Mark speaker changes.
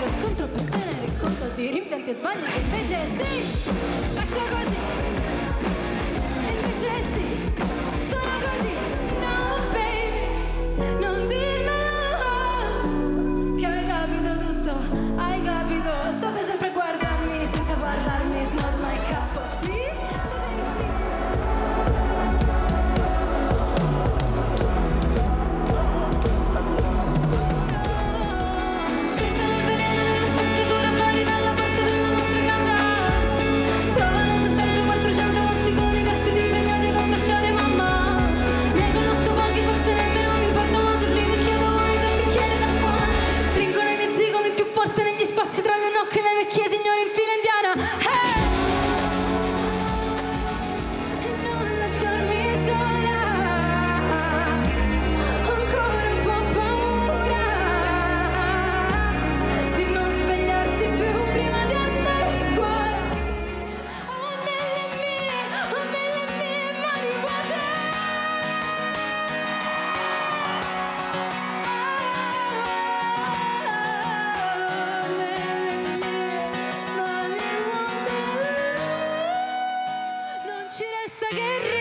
Speaker 1: lo scontro per tenere conto di rimpianti e sbagli, invece sì, faccio così. nasce resta guerra